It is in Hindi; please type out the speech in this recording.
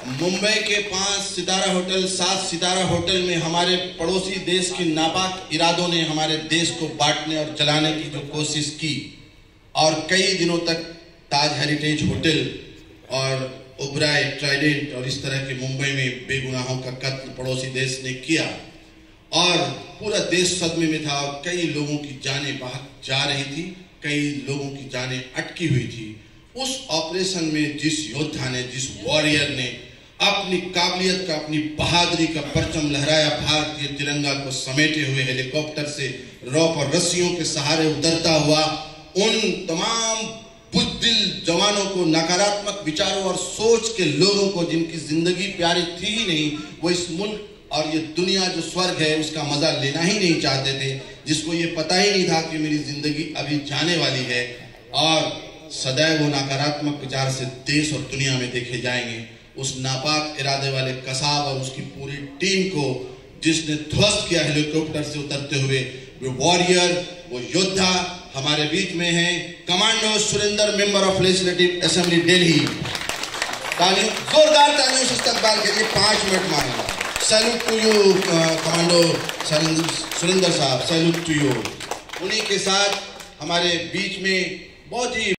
मुंबई के पाँच सितारा होटल, सात सितारा होटल में हमारे पड़ोसी देश की नापाक इरादों ने हमारे देश को बांटने और चलाने की जो कोशिश की और कई दिनों तक ताज हेरिटेज होटल और उबराय ट्राइडेंट और इस तरह के मुंबई में बेगुनाहों का कत्ल पड़ोसी देश ने किया और पूरा देश सदमे में था और कई लोगों की जानें बाहर जा रही थी, कई लोगों की जानें अटकी हुई थी। उस ऑपरेशन में जिस योद्धा ने, जिस वॉरियर ने अपनी काबिलियत का, अपनी बहादुरी का परचम लहराया भारतीय तिरंगा को समेटे हुए हेलीकॉप्टर से रॉप और रस्सियों के सहारे उतरता हुआ उन तमाम बुद्धिल जवानों को, नकारात्मक विचारों और सोच के लोगों को जिनकी ज़िंदगी प्यारी थी ही नहीं, वो इस मुल्क और ये दुनिया जो स्वर्ग है, उसका मज़ा लेना ही नहीं चाहते थे, जिसको ये पता ही नहीं था कि मेरी ज़िंदगी अभी जाने वाली है। और सदैव वो नकारात्मक विचार से देश और दुनिया में देखे जाएँगे। उस नापाक इरादे वाले कसाब और उसकी पूरी टीम को, जिसने ध्वस्त किया हेलीकॉप्टर से उतरते हुए, वो वॉरियर वो योद्धा हमारे बीच में है। Commando Surendra member of legislative assembly Delhi तालियों जोरदार तालियों से इस्तकबाल के लिए पाँच मिनट मांगा। Salute to you commando Surendra साहब सैल्यूट टू यू उन्हीं के साथ हमारे बीच में बहुत ही